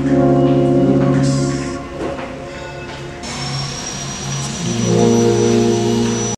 Música